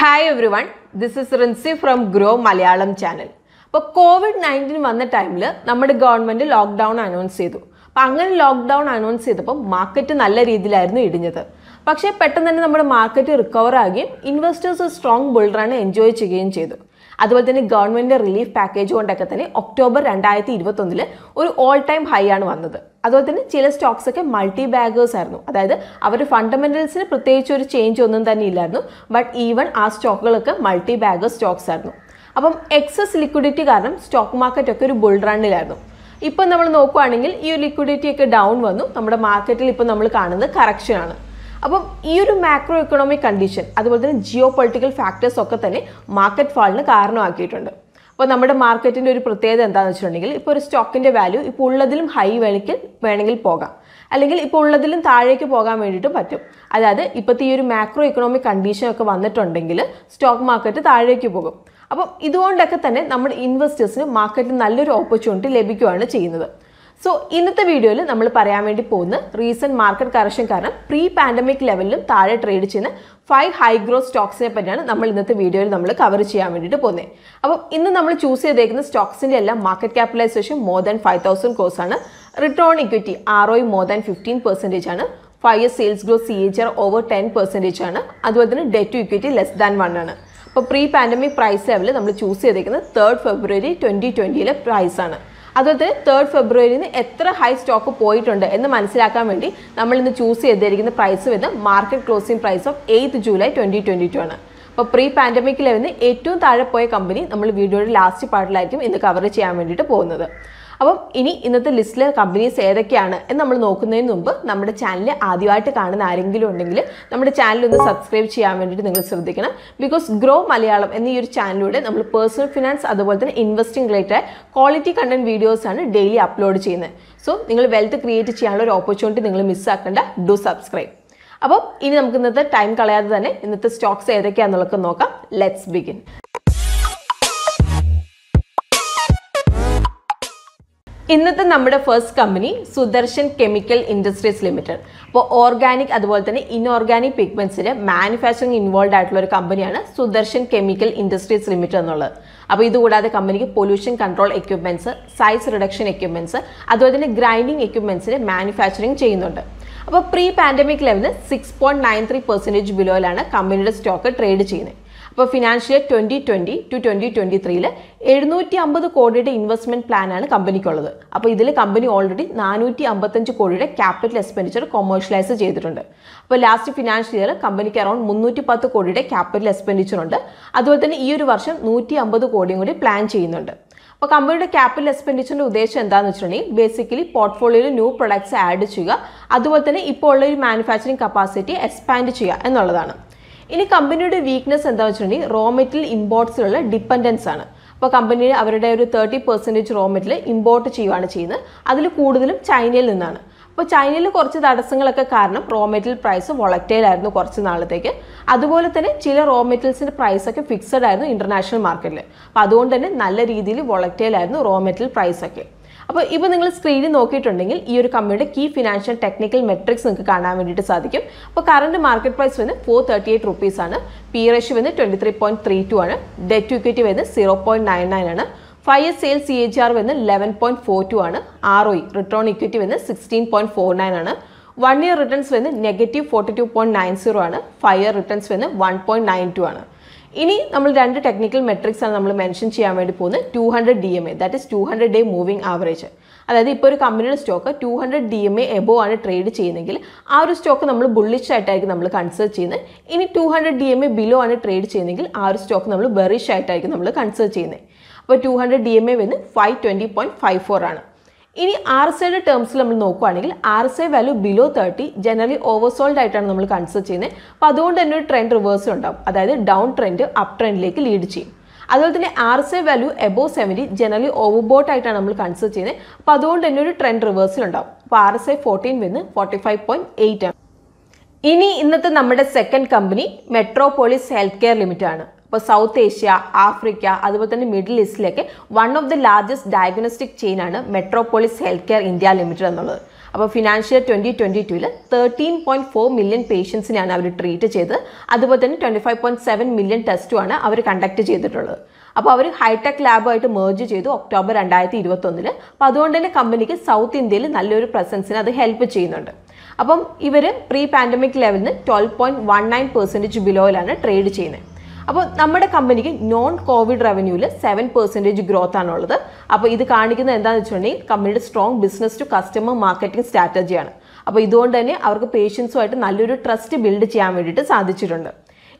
Hi everyone this is Rincy from grow Malayalam channel അപ്പോൾ covid nineteen വന്ന ടൈമിൽ നമ്മുടെ ഗവൺമെന്റ് ലോക്ക്ഡൗൺ അനൗൺസ് ചെയ്തു. അപ്പോൾ അങ്ങനെ ലോക്ക്ഡൗൺ അനൗൺസ് ചെയ്തപ്പോൾ മാർക്കറ്റ് നല്ല രീതിയിലായിരുന്നു ഇടിഞ്ഞത്. പക്ഷേ പെട്ടെന്ന് തന്നെ നമ്മുടെ മാർക്കറ്റ് റിക്കവർ ആകുകയും ഇൻവെസ്റ്റേഴ്സ് സ്ട്രോങ് ബിൽഡറാണ് എൻജോയ് ചെയ്യുകയും ചെയ്തു. അതുപോലെ തന്നെ ഗവൺമെന്റിന്റെ റിലീഫ് പാക്കേജ് കൊണ്ടൊക്കെ തന്നെ ഒക്ടോബർ രണ്ടായിരത്തി ഇരുപത്തൊന്നിൽ ഒരു ഓൾ ടൈം ഹൈ ആണ് വന്നത്. അതുപോലെ തന്നെ ചില സ്റ്റോക്സ് ഒക്കെ മൾട്ടി ബാഗേഴ്സ് ആയിരുന്നു. അതായത് അവർ ഫണ്ടമെന്റൽസിന് പ്രത്യേകിച്ച് ഒരു ചേഞ്ച് ഒന്നും തന്നെ ഇല്ലായിരുന്നു. ബട്ട് ഈവൺ ആ സ്റ്റോക്കുകളൊക്കെ മൾട്ടി ബാഗേഴ്സ് സ്റ്റോക്സ് ആയിരുന്നു. അപ്പം എക്സസ് ലിക്വിഡിറ്റി കാരണം സ്റ്റോക്ക് മാർക്കറ്റ് ഒക്കെ ഒരു ബുൾ റണ്ണിലായിരുന്നു ഇപ്പം നമ്മൾ നോക്കുവാണെങ്കിൽ ഈ ഒരു ലിക്വിഡിറ്റി ഒക്കെ ഡൗൺ വന്നു. നമ്മുടെ മാർക്കറ്റിൽ ഇപ്പം നമ്മൾ കാണുന്നത് കറക്ഷനാണ് അപ്പം ഈ ഒരു മാക്രോ ഇക്കണോമിക് കണ്ടീഷൻ അതുപോലെ തന്നെ ജിയോ പൊളിറ്റിക്കൽ ഫാക്ടേഴ്സ് ഒക്കെ തന്നെ മാർക്കറ്റ് ഫാളിന് കാരണമാക്കിയിട്ടുണ്ട്. അപ്പോൾ നമ്മുടെ മാർക്കറ്റിന്റെ ഒരു പ്രത്യേകത എന്താണെന്ന് വെച്ചിട്ടുണ്ടെങ്കിൽ ഇപ്പോൾ ഒരു സ്റ്റോക്കിന്റെ വാല്യൂ ഇപ്പോൾ ഉള്ളതിലും ഹൈ വേണമെങ്കിൽ വേണമെങ്കിൽ പോകാം. അല്ലെങ്കിൽ ഇപ്പോൾ ഉള്ളതിലും താഴേക്ക് പോകാൻ വേണ്ടിയിട്ട് പറ്റും. അതായത് ഇപ്പോഴത്തെ ഈ ഒരു മാക്രോ ഇക്കണോമിക് കണ്ടീഷൻ ഒക്കെ വന്നിട്ടുണ്ടെങ്കിൽ സ്റ്റോക്ക് മാർക്കറ്റ് താഴേക്ക് പോകും. അപ്പം ഇതുകൊണ്ടൊക്കെ തന്നെ നമ്മുടെ ഇൻവെസ്റ്റേഴ്സിന് മാർക്കറ്റിൽ നല്ലൊരു ഓപ്പർച്യൂണിറ്റി ലഭിക്കുകയാണ് ചെയ്യുന്നത്. സോ ഇന്നത്തെ വീഡിയോയിൽ നമ്മൾ പറയാൻ വേണ്ടി പോകുന്ന റീസെന്റ് മാർക്കറ്റ് കറക്ഷൻ കാരണം പ്രീ പാൻഡമിക് ലെവലിലും താഴെ ട്രേഡ് ചെയ്യുന്ന ഫൈവ് ഹൈ ഗ്രോത്ത് സ്റ്റോക്സിനെ പറ്റിയാണ് നമ്മൾ ഇന്നത്തെ വീഡിയോയിൽ നമ്മൾ കവർ ചെയ്യാൻ വേണ്ടിയിട്ട് പോകുന്നത് അപ്പം ഇന്ന് നമ്മൾ ചൂസ് ചെയ്തേക്കുന്ന സ്റ്റോക്സിന്റെ എല്ലാം market capitalisation more than five thousand ആണ്. Return equity R O more than fifteen percentage ആണ്. Five year sales growth C H R over ten percentage ആണ്. അതുപോലെ തന്നെ debt to equity less than one ആണ്. അപ്പോൾ പ്രീ പാൻഡമിക് പ്രൈസ് ലെവൽ നമ്മൾ choose ചെയ്തേക്കുന്നത് third February twenty ട്വന്റിയിലെ പ്രൈസാണ് അതുപോലെ തന്നെ തേർഡ് ഫെബ്രുവരിയിൽ നിന്ന് എത്ര ഹൈ സ്റ്റോക്ക് പോയിട്ടുണ്ട് എന്ന് മനസ്സിലാക്കാൻ വേണ്ടി നമ്മൾ ഇന്ന് ചൂസ് ചെയ്തിരിക്കുന്ന പ്രൈസ് വരുന്നത് market closing price of eighth July twenty twenty two ആണ്. അപ്പോൾ പ്രീ പാൻഡമിക് ലെവലിന് ഏറ്റവും താഴെ പോയ കമ്പനി നമ്മൾ വീഡിയോയുടെ ലാസ്റ്റ് പാർട്ടിലായിരിക്കും ഇന്ന് കവർ ചെയ്യാൻ വേണ്ടിയിട്ട് പോകുന്നത്. അപ്പം ഇനി ഇന്നത്തെ ലിസ്റ്റിലെ കമ്പനീസ് ഏതൊക്കെയാണ് എന്ന് നമ്മൾ നോക്കുന്നതിന് മുമ്പ് നമ്മുടെ ചാനൽ ആദ്യമായിട്ട് കാണുന്ന ആരെങ്കിലും ഉണ്ടെങ്കിൽ നമ്മുടെ ചാനൽ ഒന്ന് സബ്സ്ക്രൈബ് ചെയ്യാൻ വേണ്ടിയിട്ട് നിങ്ങൾ ശ്രദ്ധിക്കണം. ബിക്കോസ് ഗ്രോ മലയാളം എന്ന ഈ ഒരു ചാനലിലൂടെ നമ്മൾ പേഴ്സണൽ ഫിനാൻസ് അതുപോലെ തന്നെ investing related quality content videos ആണ് ഡെയിലി അപ്ലോഡ് ചെയ്യുന്നത്. സോ നിങ്ങൾ വെൽത്ത് ക്രിയേറ്റ് ചെയ്യാനുള്ള ഒരു ഓപ്പർച്യൂണിറ്റി നിങ്ങൾ മിസ്സാക്കേണ്ട ഡു സബ്സ്ക്രൈബ് അപ്പോൾ ഇനി നമുക്ക് ഇന്നത്തെ ടൈം കളയാതെ തന്നെ ഇന്നത്തെ സ്റ്റോക്സ് ഏതൊക്കെയാണെന്നുള്ളത് നോക്കാം. ലെറ്റ്സ് ബിഗിൻ ഇന്നത്തെ നമ്മുടെ first company Sudarshan chemical industries limited അപ്പോൾ ഓർഗാനിക് അതുപോലെ തന്നെ ഇൻഓർഗാനിക് പിഗ്മെന്റ്സിന്റെ മാനുഫാക്ചറിങ് ഇൻവോൾവ് ആയിട്ടുള്ള ഒരു കമ്പനിയാണ് സുദർശൻ കെമിക്കൽ ഇൻഡസ്ട്രീസ് ലിമിറ്റഡ് എന്നുള്ളത്. അപ്പോൾ ഇതുകൂടാതെ കമ്പനിക്ക് pollution control equipments size reduction equipments അതുപോലെ തന്നെ ഗ്രൈൻഡിങ് എക്യുപ്മെന്റ്സിന് മാനുഫാക്ചറിങ് ചെയ്യുന്നുണ്ട്. അപ്പോൾ പ്രീ പാൻഡമിക് ലെവലിൽ six point nine three percentage ബിലോയിലാണ് കമ്പനിയുടെ സ്റ്റോക്ക് ട്രേഡ് ചെയ്യുന്നത്. അപ്പോൾ financial year twenty twenty two twenty twenty ത്രീയിൽ എഴുന്നൂറ്റി അമ്പത് കോടിയുടെ ഇൻവെസ്റ്റ്മെന്റ് പ്ലാനാണ് കമ്പനിക്കുള്ളത്. അപ്പോൾ ഇതിൽ കമ്പനി ഓൾറെഡി നാനൂറ്റി അമ്പത്തഞ്ച് കോടിയുടെ ക്യാപിറ്റൽ എക്സ്പെൻഡിച്ചർ കൊമേഴ്ഷ്യലൈസ് ചെയ്തിട്ടുണ്ട്. അപ്പോൾ ലാസ്റ്റ് ഫിനാൻഷ്യൽ ഇയർ കമ്പനിക്ക് അറൌണ്ട് മുന്നൂറ്റി പത്ത് കോടിയുടെ ക്യാപിറ്റൽ എക്സ്പെൻഡിച്ചർ ഉണ്ട്. അതുപോലെ തന്നെ ഈ ഒരു വർഷം നൂറ്റി അമ്പത് കോടിയും കൂടി പ്ലാൻ ചെയ്യുന്നുണ്ട്. അപ്പോൾ കമ്പനിയുടെ ക്യാപിറ്റൽ എക്സ്പെൻഡിച്ചറിന്റെ ഉദ്ദേശം എന്താണെന്ന് വെച്ചിട്ടുണ്ടെങ്കിൽ ബേസിക്കലി പോർട്ട്ഫോളിയോയിൽ ന്യൂ പ്രൊഡക്ട്സ് ആഡ് ചെയ്യുക. അതുപോലെ തന്നെ ഇപ്പോൾ ഉള്ള ഒരു മാനുഫാക്ചറിങ് കപ്പാസിറ്റി എക്സ്പാൻഡ് ചെയ്യുക എന്നുള്ളതാണ്. ഇനി കമ്പനിയുടെ വീക്ക്നെസ് എന്താണെന്ന് വെച്ചിട്ടുണ്ടെങ്കിൽ റോ മെറ്റീരിയൽ ഇമ്പോർട്ട്സിലുള്ള ഡിപ്പെൻഡൻസ് ആണ്. അപ്പോൾ കമ്പനി അവരുടെ ഒരു thirty percentage raw material import ചെയ്യുകയാണ് ചെയ്യുന്നത്. അതിൽ കൂടുതലും ചൈനയിൽ നിന്നാണ്. അപ്പോൾ ചൈനയിൽ കുറച്ച് തടസ്സങ്ങളൊക്കെ കാരണം റോ മെറ്റീരിയൽ പ്രൈസ് വൊളക്റ്റൈൽ ആയിരുന്നു കുറച്ച് നാളത്തേക്ക്. അതുപോലെ തന്നെ ചില റോ മെറ്റീരിയൽസിന്റെ പ്രൈസൊക്കെ ഫിക്സഡ് ആയിരുന്നു ഇന്റർനാഷണൽ മാർക്കറ്റിൽ അപ്പോൾ അതുകൊണ്ട് തന്നെ നല്ല രീതിയിൽ വൊളക്റ്റൈൽ ആയിരുന്നു റോ മെറ്റീരിയൽ പ്രൈസ് ഒക്കെ. അപ്പോൾ ഇപ്പോൾ നിങ്ങൾ സ്ക്രീനിൽ നോക്കിയിട്ടുണ്ടെങ്കിൽ ഈ ഒരു കമ്പനിയുടെ കീ ഫിനാൻഷ്യൽ ടെക്നിക്കൽ മെട്രിക്സ് നിങ്ങൾക്ക് കാണാൻ വേണ്ടിയിട്ട് സാധിക്കും. അപ്പോൾ കറണ്ട് മാർക്കറ്റ് പ്രൈസ് വന്ന് ഫോർ തേർട്ടി എയ്റ്റ് റുപ്പീസ് ആണ്. പി റേഷ്യോ വന്ന് twenty three point three two ആണ് ഡെറ്റ് ഇക്വിറ്റി വന്ന് സീറോ പോയിന്റ് നയൻ നയൻ ആണ്. Five year sale C H R വന്ന് ലെവൻ പോയിന്റ് ഫോർ ടു ആണ് ആർ ഒ റിട്ടേൺ ഇക്വിറ്റി വന്ന് sixteen point four nine ആണ്. One year returns വന്ന് negative forty two point nine zero ആണ്. Five year returns വന്ന് one point nine two ആണ്. ഇനി നമ്മൾ രണ്ട് ടെക്നിക്കൽ മെട്രിക്സ് ആണ് നമ്മൾ മെൻഷൻ ചെയ്യാൻ വേണ്ടി പോകുന്നത്. Two hundred D M A that is two hundred day moving average അതായത് ഇപ്പോൾ ഒരു കമ്പനിയുടെ stock two hundred D M A above ആണ് ട്രേഡ് ചെയ്യുന്നതെങ്കിൽ ആ ഒരു സ്റ്റോക്ക് നമ്മൾ ബുള്ളിഷ് ആയിട്ടായിരിക്കും നമ്മൾ കൺസിഡർ ചെയ്യുന്നത്. ഇനി two hundred D M A below ആണ് ട്രേഡ് ചെയ്യുന്നതെങ്കിൽ ആ ഒരു സ്റ്റോക്ക് നമ്മൾ ബെറിഷ് ആയിട്ടായിരിക്കും നമ്മൾ കൺസിഡർ ചെയ്യുന്നത്. അപ്പോൾ two hundred D M A വന്ന് five twenty point five four ആണ്. ഇനി ആർ എസ് ഐയുടെ ടേംസിൽ നമ്മൾ നോക്കുകയാണെങ്കിൽ R S I value below thirty generally oversold ആയിട്ടാണ് നമ്മൾ കൺസിഡർ ചെയ്യുന്നത്. അപ്പോൾ അതുകൊണ്ട് തന്നെ ഒരു ട്രെൻഡ് റിവേഴ്സൽ ഉണ്ടാവും. അതായത് ഡൗൺ ട്രെൻഡ് അപ്പ് ട്രെൻഡിലേക്ക് ലീഡ് ചെയ്യും. അതുപോലെ തന്നെ R S I value above seventy generally overbought ആയിട്ടാണ് നമ്മൾ കൺസിഡർ ചെയ്യുന്നത്. അപ്പോൾ അതുകൊണ്ട് തന്നെ ഒരു ട്രെൻഡ് റിവേഴ്സൽ ഉണ്ടാവും. അപ്പോൾ ആർ എസ് ഐ ഫോർട്ടീൻ വന്ന് ഫോർട്ടി ഫൈവ് പോയിന്റ് എയ്റ്റ് ആണ്. ഇനി ഇന്നത്തെ നമ്മുടെ second company Metropolis health care limited ആണ്. ഇപ്പോൾ സൗത്ത് ഏഷ്യ ആഫ്രിക്ക അതുപോലെ തന്നെ middle ഈസ്റ്റിലേക്ക് one of the largest diagnostic chain ആണ് Metropolis health care India limited എന്നുള്ളത് അപ്പോൾ ഫിനാൻഷ്യൽ ട്വന്റി ട്വന്റി ടുവിൽ തേർട്ടീൻ പോയിന്റ് ഫോർ മില്യൺ പേഷ്യൻസിനെയാണ് അവർ ട്രീറ്റ് ചെയ്ത് അതുപോലെ തന്നെ twenty five point seven million ടെസ്റ്റുമാണ് അവർ കണ്ടക്ട് ചെയ്തിട്ടുള്ളത്. അപ്പോൾ അവർ ഹൈടെക് ലാബുമായിട്ട് മേർജ് ചെയ്തു ഒക്ടോബർ രണ്ടായിരത്തി ഇരുപത്തൊന്നിൽ അപ്പോൾ അതുകൊണ്ട് തന്നെ കമ്പനിക്ക് സൗത്ത് ഇന്ത്യയിൽ നല്ലൊരു പ്രസൻസിന് അത് ഹെൽപ്പ് ചെയ്യുന്നുണ്ട്. അപ്പം ഇവർ പ്രീ പാൻഡമിക് ലെവലിൽ നിന്ന് twelve point one nine percentage ബിലോയിലാണ് trade ചെയ്യുന്നത്. അപ്പോൾ നമ്മുടെ കമ്പനിക്ക് നോൺ കോവിഡ് റവന്യൂവിൽ സെവൻ പെർസെന്റേജ് ഗ്രോത്ത് ആണുള്ളത്. അപ്പോൾ ഇത് കാണിക്കുന്നത് എന്താണെന്ന് വെച്ചിട്ടുണ്ടെങ്കിൽ കമ്പനിയുടെ strong business to customer marketing സ്ട്രാറ്റജിയാണ് അപ്പോൾ ഇതുകൊണ്ട് തന്നെ അവർക്ക് പേഷ്യൻസുമായിട്ട് നല്ലൊരു ട്രസ്റ്റ് ബിൽഡ് ചെയ്യാൻ വേണ്ടിയിട്ട് സാധിച്ചിട്ടുണ്ട്.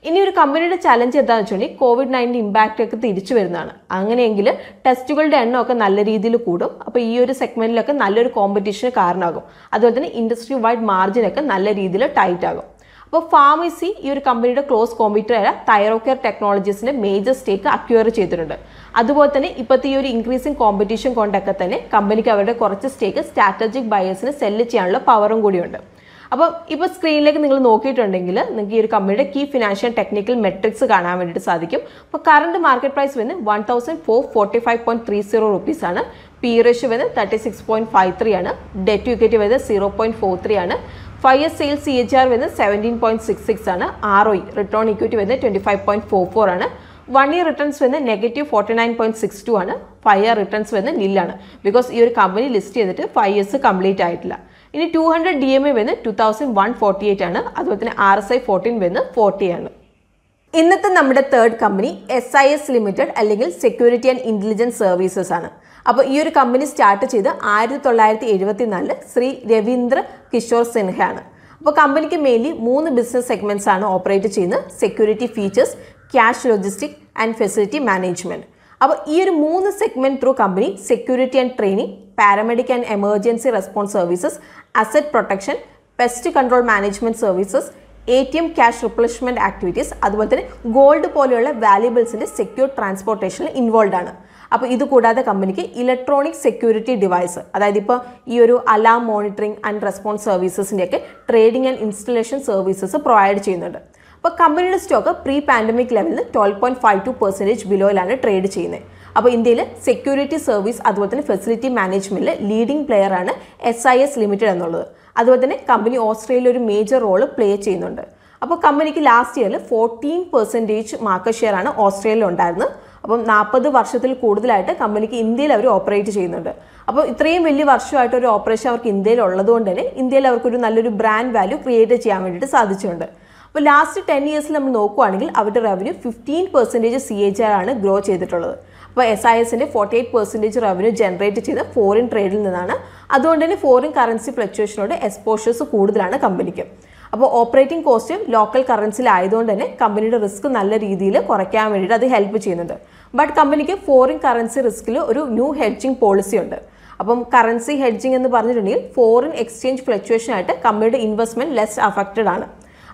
ഇനി ഒരു കമ്പനിയുടെ ചലഞ്ച് എന്താണെന്ന് വെച്ചിട്ടുണ്ടെങ്കിൽ കോവിഡ് നയന്റീൻ ഇമ്പാക്റ്റ് ഒക്കെ തിരിച്ചു വരുന്നതാണ്. അങ്ങനെയെങ്കിൽ ടെസ്റ്റുകളുടെ എണ്ണമൊക്കെ നല്ല രീതിയിൽ കൂടും. അപ്പോൾ ഈ ഒരു സെഗ്മെന്റിലൊക്കെ നല്ലൊരു കോമ്പറ്റീഷന് കാരണമാകും അതുപോലെ തന്നെ ഇൻഡസ്ട്രി വൈഡ് മാർജിനൊക്കെ നല്ല രീതിയിൽ ടൈറ്റ് ആകും. അപ്പോൾ ഫാർമസി ഈ ഒരു കമ്പനിയുടെ ക്ലോസ് കോമ്പറ്റീറ്റർ ആയ തൈറോ കെയർ ടെക്നോളജീസിന്റെ മേജർ സ്റ്റേക്ക് അക്വയർ ചെയ്തിട്ടുണ്ട്. അതുപോലെ തന്നെ ഇപ്പോഴത്തെ ഈ ഒരു ഇൻക്രീസിങ് കോമ്പറ്റീഷൻ കൊണ്ടൊക്കെ തന്നെ കമ്പനിക്ക് അവരുടെ കുറച്ച് സ്റ്റേക്ക് സ്ട്രാറ്റജിക് ബയേഴ്സിന് സെല്ല് ചെയ്യാനുള്ള പവറും കൂടിയുണ്ട്. അപ്പോൾ ഇപ്പോൾ സ്ക്രീനിലേക്ക് നിങ്ങൾ നോക്കിയിട്ടുണ്ടെങ്കിൽ നിങ്ങൾക്ക് ഈ ഒരു കമ്പനിയുടെ കീ ഫിനാൻഷ്യൽ ടെക്നിക്കൽ മെട്രിക്സ് കാണാൻ വേണ്ടിയിട്ട് സാധിക്കും. അപ്പോൾ കറണ്ട് മാർക്കറ്റ് പ്രൈസ് വന്ന് one thousand four forty five point three zero rupees ആണ്. പി റേഷ്യോ വന്ന് thirty six point five three ആണ്. ഡെറ്റ് ടു ഇക്വിറ്റി വന്ന് സീറോ പോയിന്റ് ഫോർ ത്രീ ആണ്. Five year sales C H R വരുന്നത് seventeen point six six ആണ്. R O return equity വരുന്നത് twenty five point four four ആണ്. One year returns വരുന്നത് negative forty nine point six two ആണ്. Five year returns വരുന്നത് നില്ലാണ് because ഈ ഒരു കമ്പനി ലിസ്റ്റ് ചെയ്തിട്ട് ഫൈവ് ഇയേഴ്സ് കംപ്ലീറ്റ് ആയിട്ടില്ല. ഇനി two hundred D M A വരുന്നത് two thousand one forty eight ആണ്. അതുപോലെ തന്നെ ആർ എസ് ഐ ഫോർട്ടീൻ വരുന്നത് ഫോർട്ടി ആണ്. ഇന്നത്തെ നമ്മുടെ third company S I S limited അല്ലെങ്കിൽ സെക്യൂരിറ്റി ആൻഡ് ഇന്റലിജൻസ് സർവീസസ് ആണ്. അപ്പോൾ ഈ ഒരു കമ്പനി സ്റ്റാർട്ട് ചെയ്ത് ആയിരത്തി തൊള്ളായിരത്തി എഴുപത്തി നാലിൽ ശ്രീ രവീന്ദ്ര കിഷോർ സിൻഹയാണ്. അപ്പോൾ കമ്പനിക്ക് മെയിൻലി മൂന്ന് ബിസിനസ് സെഗ്മെന്റ്സ് ആണ് ഓപ്പറേറ്റ് ചെയ്യുന്നത്. Security features cash logistic and facility management അപ്പോൾ ഈ ഒരു മൂന്ന് segment through company security and training paramedic and emergency response services asset protection pest control management services A T M cash replenishment activities അതുപോലെ തന്നെ gold പോലെയുള്ള വാല്യുബിൾസിന്റെ secure ട്രാൻസ്പോർട്ടേഷനിൽ involve ആണ്. അപ്പോൾ ഇത് കൂടാതെ കമ്പനിക്ക് ഇലക്ട്രോണിക് സെക്യൂരിറ്റി ഡിവൈസ് അതായത് ഇപ്പോൾ ഈ ഒരു alarm monitoring and response സർവീസസിന്റെയൊക്കെ trading and installation services provide ചെയ്യുന്നുണ്ട്. അപ്പോൾ കമ്പനിയുടെ സ്റ്റോക്ക് പ്രീ പാൻഡമിക് ലെവലിൽ twelve point five two percentage ബിലോയിലാണ് trade ചെയ്യുന്നത്. അപ്പോൾ ഇന്ത്യയിൽ സെക്യൂരിറ്റി സർവീസ് അതുപോലെ തന്നെ ഫെസിലിറ്റി മാനേജ്മെന്റിൽ ലീഡിംഗ് പ്ലെയർ ആണ് എസ് ഐ എസ് ലിമിറ്റഡ് എന്നുള്ളത്. അതുപോലെ തന്നെ കമ്പനി ഓസ്ട്രേലിയയിൽ ഒരു മേജർ റോൾ പ്ലേ ചെയ്യുന്നുണ്ട്. അപ്പോൾ കമ്പനിക്ക് ലാസ്റ്റ് ഇയറിൽ ഫോർട്ടീൻ പെർസെന്റേജ് മാർക്കറ്റ് ഷെയർ ആണ് ഓസ്ട്രേലിയയിൽ ഉണ്ടായിരുന്നത്. അപ്പം നാൽപ്പത് വർഷത്തിൽ കൂടുതലായിട്ട് കമ്പനിക്ക് ഇന്ത്യയിൽ അവർ ഓപ്പറേറ്റ് ചെയ്യുന്നുണ്ട്. അപ്പോൾ ഇത്രയും വലിയ വർഷമായിട്ട് ഒരു ഓപ്പറേഷൻ അവർക്ക് ഇന്ത്യയിൽ ഉള്ളതുകൊണ്ട് തന്നെ ഇന്ത്യയിൽ അവർക്കൊരു നല്ലൊരു ബ്രാൻഡ് വാല്യൂ ക്രിയേറ്റ് ചെയ്യാൻ വേണ്ടിയിട്ട് സാധിച്ചിട്ടുണ്ട്. അപ്പോൾ ലാസ്റ്റ് ടെൻ ഇയേഴ്സിൽ നമ്മൾ നോക്കുവാണെങ്കിൽ അവരുടെ revenue fifteen percentage C H R ആണ് ഗ്രോ ചെയ്തിട്ടുള്ളത്. അപ്പോൾ എസ് ഐ എസിന്റെ forty eight percentage revenue generate ചെയ്ത ഫോറിൻ ട്രേഡിൽ നിന്നാണ്. അതുകൊണ്ട് തന്നെ ഫോറിൻ കറൻസി ഫ്ലക്ച്വേഷനോട് എക്സ്പോഷേഴ്സ് കൂടുതലാണ് കമ്പനിക്ക്. അപ്പോൾ ഓപ്പറേറ്റിംഗ് കോസ്റ്റ് ലോക്കൽ കറൻസിയിലായതുകൊണ്ട് തന്നെ കമ്പനിയുടെ റിസ്ക് നല്ല രീതിയിൽ കുറയ്ക്കാൻ വേണ്ടിയിട്ട് അത് ഹെൽപ്പ് ചെയ്യുന്നുണ്ട്. ബട്ട് കമ്പനിക്ക് ഫോറിൻ കറൻസി റിസ്കിൽ ഒരു ന്യൂ ഹെഡ്ജിങ് പോളിസി ഉണ്ട്. അപ്പം കറൻസി ഹെഡ്ജിങ് എന്ന് പറഞ്ഞിട്ടുണ്ടെങ്കിൽ ഫോറിൻ എക്സ്ചേഞ്ച് ഫ്ലക്ച്വേഷൻ ആയിട്ട് കമ്പനിയുടെ ഇൻവെസ്റ്റ്മെന്റ് ലെസ് അഫക്റ്റഡ് ആണ്.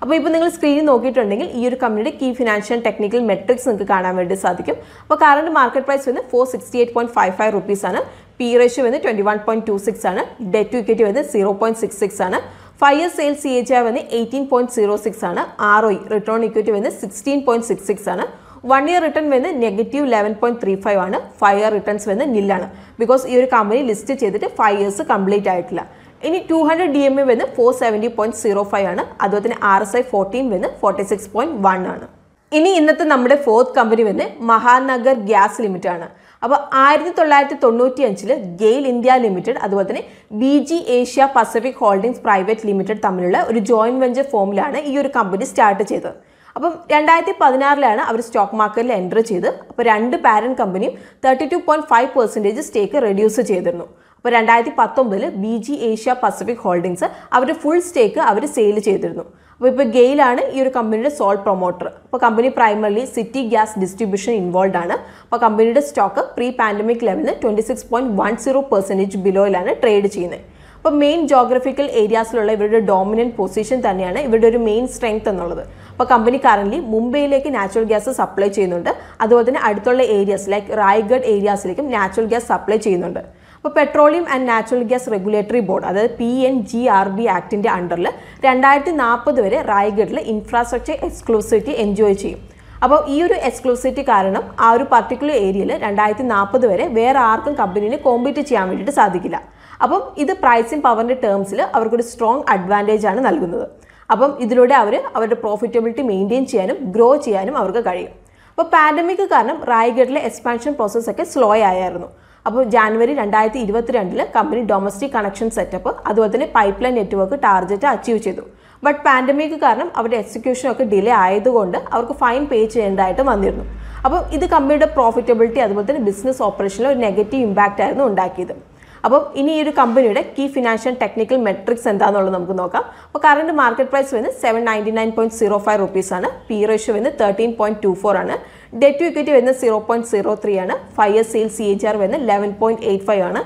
അപ്പോൾ ഇപ്പോൾ നിങ്ങൾ സ്ക്രീനിൽ നോക്കിയിട്ടുണ്ടെങ്കിൽ ഈ ഒരു കമ്പനിയുടെ കീ ഫിനാൻഷ്യൽ ടെക്നിക്കൽ മെട്രിക്സ് നിങ്ങൾക്ക് കാണാൻ വേണ്ടി സാധിക്കും. അപ്പോൾ കറണ്ട് മാർക്കറ്റ് പ്രൈസ് വന്ന് four sixty eight point five five rupees ആണ്. പി റേഷ്യോ വന്ന് twenty one point two six ആണ്. ഡെറ്റ് ടു ഇക്വിറ്റി വന്ന് സീറോ പോയിന്റ് സിക്സ് സിക്സ് ആണ്. Five year sale C H R വന്ന് എയ്റ്റീൻ പോയിന്റ് സീറോ സിക്സ് ആണ്. R O return equity വന്ന് sixteen point six six ആണ്. One year return വന്ന് negative eleven point three five ആണ്. Five year returns വന്ന് നില്ലാണ് because ഈ ഒരു കമ്പനി ലിസ്റ്റ് ചെയ്തിട്ട് ഫൈവ് ഇയേഴ്സ് കംപ്ലീറ്റ് ആയിട്ടില്ല. ഇനി two hundred D M A വന്ന് four seventy point zero five ആണ്. അതുപോലെ തന്നെ ആർ എസ് ഐ ഫോർട്ടീൻ വന്ന് ഫോർട്ടി സിക്സ് പോയിന്റ് വൺ ആണ്. ഇനി ഇന്നത്തെ നമ്മുടെ ഫോർത്ത് കമ്പനി വന്ന് മഹാനഗർ ഗ്യാസ് ലിമിറ്റഡ് ആണ്. അപ്പോൾ ആയിരത്തി തൊള്ളായിരത്തി തൊണ്ണൂറ്റി അഞ്ചിൽ ഗെയിൽ ഇന്ത്യ ലിമിറ്റഡ് അതുപോലെ തന്നെ B G Asia Pacific holdings private limited തമ്മിലുള്ള ഒരു ജോയിന്റ് വെഞ്ചർ ഫോമിലാണ് ഈ ഒരു കമ്പനി സ്റ്റാർട്ട് ചെയ്തത്. അപ്പം രണ്ടായിരത്തി പതിനാറിലാണ് അവർ സ്റ്റോക്ക് മാർക്കറ്റിൽ എന്റർ ചെയ്ത്. അപ്പോൾ രണ്ട് പാരന്റ് കമ്പനിയും thirty two point five percentage stake reduce ചെയ്തിരുന്നു. അപ്പോൾ രണ്ടായിരത്തി പത്തൊമ്പതിൽ B G Asia Pacific holdings അവരുടെ ഫുൾ സ്റ്റേക്ക് അവർ സെയിൽ ചെയ്തിരുന്നു. അപ്പോൾ ഇപ്പോൾ ഗെയിലാണ് ഈ ഒരു കമ്പനിയുടെ സോൾ പ്രൊമോട്ടർ അപ്പോൾ company primarily city gas distribution involve ആണ്. അപ്പോൾ കമ്പനിയുടെ സ്റ്റോക്ക് പ്രീ പാൻഡമിക് ലെവലിൽ twenty six point one zero percentage ബിലോയിലാണ് trade ചെയ്യുന്നത്. അപ്പോൾ മെയിൻ ജോഗ്രഫിക്കൽ ഏരിയാസിലുള്ള ഇവരുടെ ഡോമിനന്റ് പൊസിഷൻ തന്നെയാണ് ഇവരുടെ ഒരു മെയിൻ സ്ട്രെങ്ത് എന്നുള്ളത്. അപ്പോൾ കമ്പനി കറന്റ് മുംബൈയിലേക്ക് നാച്ചുറൽ ഗ്യാസ് സപ്ലൈ ചെയ്യുന്നുണ്ട്. അതുപോലെ തന്നെ അടുത്തുള്ള ഏരിയാസ് ലൈക്ക് റായ്ഗഡ് ഏരിയാസിലേക്കും നാച്ചുറൽ ഗ്യാസ് സപ്ലൈ ചെയ്യുന്നുണ്ട്. അപ്പോൾ petroleum and natural gas regulatory board അതായത് P N G R B ആക്ടിന്റെ അണ്ടറിൽ രണ്ടായിരത്തി നാൽപ്പത് വരെ റായ്ഗഡിൽ ഇൻഫ്രാസ്ട്രക്ചർ എക്സ്ക്ലൂസിവിറ്റി എൻജോയ് ചെയ്യും. അപ്പോൾ ഈ ഒരു എക്സ്ക്ലൂസിവിറ്റി കാരണം ആ ഒരു പർട്ടിക്കുലർ ഏരിയയിൽ രണ്ടായിരത്തി നാൽപ്പത് വരെ വേറെ ആർക്കും കമ്പനീനെ കോമ്പീറ്റ് ചെയ്യാൻ വേണ്ടിയിട്ട് സാധിക്കില്ല. അപ്പം ഇത് പ്രൈസിങ് പവറിന്റെ ടേംസിൽ അവർക്കൊരു സ്ട്രോങ് അഡ്വാന്റേജ് ആണ് നൽകുന്നത്. അപ്പം ഇതിലൂടെ അവർ അവരുടെ പ്രോഫിറ്റബിലിറ്റി മെയിന്റെയിൻ ചെയ്യാനും ഗ്രോ ചെയ്യാനും അവർക്ക് കഴിയും. അപ്പോൾ പാൻഡമിക് കാരണം റായ്ഗഡിലെ എക്സ്പാൻഷൻ പ്രോസസ്സൊക്കെ സ്ലോ ആയായിരുന്നു. അപ്പോൾ ജാനുവരി രണ്ടായിരത്തി ഇരുപത്തിരണ്ടിൽ കമ്പനി ഡൊമസ്റ്റിക് കണക്ഷൻ സെറ്റപ്പ് അതുപോലെ തന്നെ pipe line network target achieve ചെയ്തു. ബട്ട് പാൻഡമിക് കാരണം അവരുടെ എക്സിക്യൂഷൻ ഒക്കെ ഡിലേ ആയതുകൊണ്ട് അവർക്ക് ഫൈൻ പേ ചെയ്യേണ്ടതായിട്ട് വന്നിരുന്നു. അപ്പോൾ ഇത് കമ്പനിയുടെ പ്രോഫിറ്റബിലിറ്റി അതുപോലെ തന്നെ ബിസിനസ് ഓപ്പറേഷനിൽ ഒരു നെഗറ്റീവ് ഇമ്പാക്റ്റ് ആയിരുന്നു ഉണ്ടാക്കിയത്. അപ്പം ഇനി ഈ ഒരു കമ്പനിയുടെ കീ ഫിനാൻഷ്യൽ ടെക്നിക്കൽ മെട്രിക്സ് എന്താണെന്നുള്ളത് നമുക്ക് നോക്കാം. അപ്പോൾ കറണ്ട് മാർക്കറ്റ് പ്രൈസ് വന്ന് seven ninety nine point zero five rupees ആണ് പി റേഷ്യോ വന്ന് തേർട്ടീൻ പോയിന്റ് ടു ഫോർ ആണ്. ഡെറ്റ് ടു ഇക്വിറ്റി വരുന്നത് സീറോ പോയിന്റ് സീറോ ത്രീ ആണ്. Five year sale C H R വരുന്നത് ലെവൻ പോയിന്റ് എയ്റ്റ് ഫൈവ് ആണ്.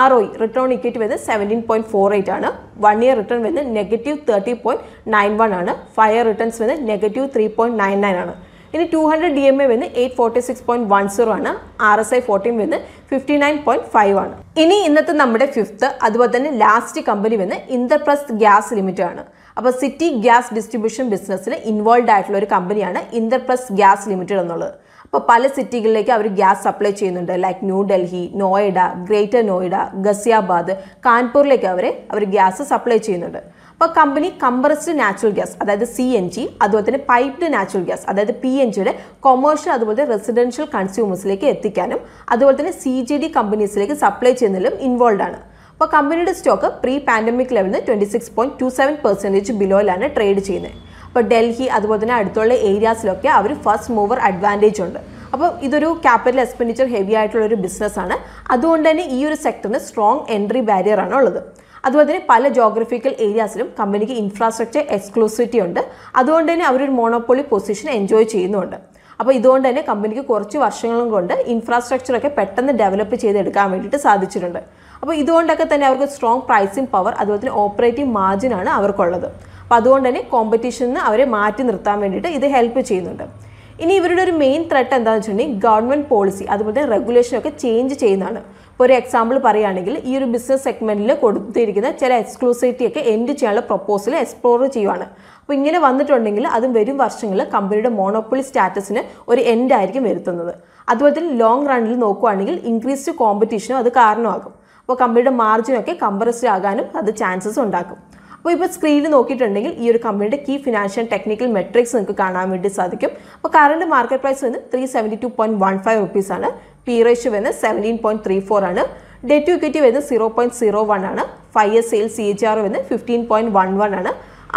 R O return equity വരുന്നത് seventeen point four eight ആണ്. One year return വരുന്നത് negative thirty point nine one ആണ്. Five year returns വരുന്നത് negative three point nine nine ആണ്. ഇനി two hundred D M A വരുന്നത് eight forty six point one zero ആണ്. R S I fourteen വരുന്നത് fifty nine point five ആണ്. ഇനി ഇന്നത്തെ നമ്മുടെ ഫിഫ്ത്ത് അതുപോലെ തന്നെ ലാസ്റ്റ് കമ്പനി വന്ന് ഇന്തർപ്രസ് ഗ്യാസ് ലിമിറ്റഡ് ആണ്. അപ്പോൾ സിറ്റി ഗ്യാസ് ഡിസ്ട്രിബ്യൂഷൻ ബിസിനസ്സിൽ ഇൻവോൾവ് ആയിട്ടുള്ള ഒരു കമ്പനിയാണ് ഇന്ദർപ്രസ് ഗ്യാസ് ലിമിറ്റഡ് എന്നുള്ളത്. അപ്പോൾ പല സിറ്റികളിലേക്ക് അവർ ഗ്യാസ് സപ്ലൈ ചെയ്യുന്നുണ്ട്. Like new Delhi Noida greater Noida Ghaziabad കാൺപൂരിലേക്ക് അവരെ അവർ ഗ്യാസ് സപ്ലൈ ചെയ്യുന്നുണ്ട്. അപ്പോൾ കമ്പനി കംപ്രസ്ഡ് നാച്ചുറൽ ഗ്യാസ് അതായത് സി എൻ ജി അതുപോലെ തന്നെ പൈപ്ഡ് നാച്ചുറൽ ഗ്യാസ് അതായത് പി എൻ ജിയുടെ കൊമേഴ്ഷ്യൽ അതുപോലെ തന്നെ റെസിഡൻഷ്യൽ കൺസ്യൂമേഴ്സിലേക്ക് എത്തിക്കാനും അതുപോലെ തന്നെ സി ജി ഡി കമ്പനീസിലേക്ക് സപ്ലൈ ചെയ്യുന്നതിലും ഇൻവോൾവ് ആണ്. അപ്പോൾ കമ്പനിയുടെ സ്റ്റോക്ക് പ്രീ പാൻഡമിക് ലെവലിൽ twenty six point two seven percentage ബിലോയിലാണ് trade ചെയ്യുന്നത്. അപ്പോൾ ഡൽഹി അതുപോലെ തന്നെ അടുത്തുള്ള ഏരിയാസിലൊക്കെ അവർ ഫസ്റ്റ് മൂവർ അഡ്വാന്റേജ് ഉണ്ട്. അപ്പോൾ ഇതൊരു ക്യാപിറ്റൽ എക്സ്പെൻഡിച്ചർ ഹെവി ആയിട്ടുള്ള ഒരു ബിസിനസ്സാണ് അതുകൊണ്ട് തന്നെ ഈ ഒരു സെക്ടറിന് സ്ട്രോങ് എൻട്രി ബാരിയർ ആണ് ഉള്ളത്. അതുപോലെ തന്നെ പല ജോഗ്രഫിക്കൽ ഏരിയാസിലും കമ്പനിക്ക് ഇൻഫ്രാസ്ട്രക്ചർ എക്സ്ക്ലൂസിവിറ്റി ഉണ്ട്. അതുകൊണ്ട് തന്നെ അവരൊരു മോണോപ്പൊളി പൊസിഷൻ എൻജോയ് ചെയ്യുന്നുണ്ട്. അപ്പോൾ ഇതുകൊണ്ട് തന്നെ കമ്പനിക്ക് കുറച്ച് വർഷങ്ങളും കൊണ്ട് ഇൻഫ്രാസ്ട്രക്ചറൊക്കെ പെട്ടെന്ന് ഡെവലപ്പ് ചെയ്തെടുക്കാൻ വേണ്ടിയിട്ട് സാധിച്ചിട്ടുണ്ട്. അപ്പോൾ ഇതുകൊണ്ടൊക്കെ തന്നെ അവർക്ക് സ്ട്രോങ് പ്രൈസിങ് പവർ അതുപോലെ തന്നെ മാർജിൻ മാർജിനാണ് അവർക്കുള്ളത്. അപ്പോൾ അതുകൊണ്ട് തന്നെ കോമ്പറ്റീഷനിൽ അവരെ മാറ്റി നിർത്താൻ വേണ്ടിയിട്ട് ഇത് ഹെൽപ്പ് ചെയ്യുന്നുണ്ട്. ഇനി ഇവരുടെ ഒരു മെയിൻ ത്രെട്ട് എന്താണെന്ന് വെച്ചിട്ടുണ്ടെങ്കിൽ ഗവൺമെന്റ് പോളിസി അതുപോലെ തന്നെ റെഗുലേഷനൊക്കെ ചേഞ്ച് ചെയ്യുന്നതാണ്. ഇപ്പോൾ ഒരു എക്സാമ്പിൾ പറയുകയാണെങ്കിൽ ഈ ഒരു ബിസിനസ് സെഗ്മെന്റിൽ കൊടുത്തിരിക്കുന്ന ചില എക്സ്ക്ലൂസിവിറ്റി ഒക്കെ എൻഡ് ചെയ്യാനുള്ള പ്രപ്പോസൽ എക്സ്പ്ലോർ ചെയ്യുവാണ്. അപ്പോൾ ഇങ്ങനെ വന്നിട്ടുണ്ടെങ്കിൽ അതും വരും വർഷങ്ങളിൽ കമ്പനിയുടെ മോണോപ്പൊളി സ്റ്റാറ്റസിന് ഒരു എൻഡ് ആയിരിക്കും വരുത്തുന്നത്. അതുപോലെ തന്നെ ലോങ് റണ്ണിൽ നോക്കുകയാണെങ്കിൽ ഇൻക്രീസ്ഡ് കോമ്പറ്റീഷനും അത് കാരണമാകും. അപ്പോൾ കമ്പനിയുടെ മാർജിനൊക്കെ കംപ്രസ്ഡ് ആകാനും അത് ചാൻസസ് ഉണ്ടാക്കും. അപ്പോൾ ഇപ്പോൾ സ്ക്രീനിൽ നോക്കിയിട്ടുണ്ടെങ്കിൽ ഈ ഒരു കമ്പനിയുടെ കീ ഫിനാൻഷ്യൽ ടെക്നിക്കൽ മെട്രിക്സ് നിങ്ങൾക്ക് കാണാൻ വേണ്ടി സാധിക്കും. അപ്പോൾ കറണ്ട് മാർക്കറ്റ് പ്രൈസ് വന്ന് three seventy two point one five rupees ആണ്. പി റേഷ്യോ വന്ന് സെവന്റീൻ പോയിന്റ് ത്രീ ഫോർ ആണ്. ഡെറ്റ് ടു ഇക്വിറ്റി വരുന്നത് സീറോ പോയിന്റ് സീറോ വൺ ആണ്. Five year sale C H R വരുന്നത് ഫിഫ്റ്റീൻ പോയിന്റ് വൺ വൺ ആണ്.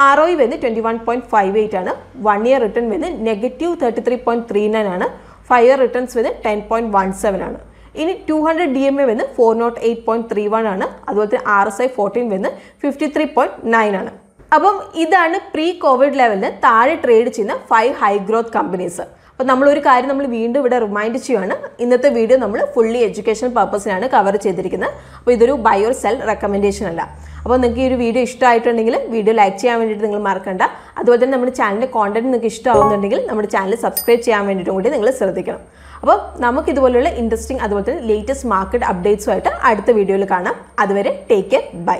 R O വരുന്നത് twenty one point five eight ആണ്. One year return വരുന്നത് negative thirty three point three nine ആണ്. Five year returns വരുന്നത് ten point one seven ആണ്. ഇനി two hundred D M A വന്ന് four nought eight point three one ആണ്. അതുപോലെ തന്നെ ആർ എസ് ഐ ഫോർട്ടീൻ വന്ന് ഫിഫ്റ്റി ത്രീ പോയിന്റ് നയൻ ആണ്. അപ്പം ഇതാണ് പ്രീ കോവിഡ് ലെവലിൽ താഴെ ട്രേഡ് ചെയ്യുന്ന ഫൈവ് ഹൈ ഗ്രോത്ത് കമ്പനീസ് അപ്പോൾ നമ്മളൊരു കാര്യം നമ്മൾ വീണ്ടും ഇവിടെ റിമൈൻഡ് ചെയ്യുകയാണ് ഇന്നത്തെ വീഡിയോ നമ്മൾ ഫുള്ളി എഡ്യൂക്കേഷൻ പർപ്പസിനാണ് കവർ ചെയ്തിരിക്കുന്നത്. അപ്പോൾ ഇതൊരു ബയോർ സെൽ റെക്കമെൻഡേഷൻ അല്ല. അപ്പോൾ നിങ്ങൾക്ക് ഈ ഒരു വീഡിയോ ഇഷ്ടമായിട്ടുണ്ടെങ്കിൽ വീഡിയോ ലൈക്ക് ചെയ്യാൻ വേണ്ടിയിട്ട് നിങ്ങൾ മറക്കണ്ട. അതുപോലെ തന്നെ നമ്മുടെ ചാനലിന്റെ കോണ്ടന്റ് നിങ്ങൾക്ക് ഇഷ്ടമാവുന്നുണ്ടെങ്കിൽ നമ്മുടെ ചാനൽ സബ്സ്ക്രൈബ് ചെയ്യാൻ വേണ്ടിയിട്ടും കൂടി നിങ്ങൾ ശ്രദ്ധിക്കണം. അപ്പോൾ നമുക്ക് ഇതുപോലുള്ള ഇൻട്രസ്റ്റിംഗ് അതുപോലെ തന്നെ ലേറ്റസ്റ്റ് മാർക്കറ്റ് അപ്ഡേറ്റ്സുമായിട്ട് അടുത്ത വീഡിയോയിൽ കാണാം. അതുവരെ take care bye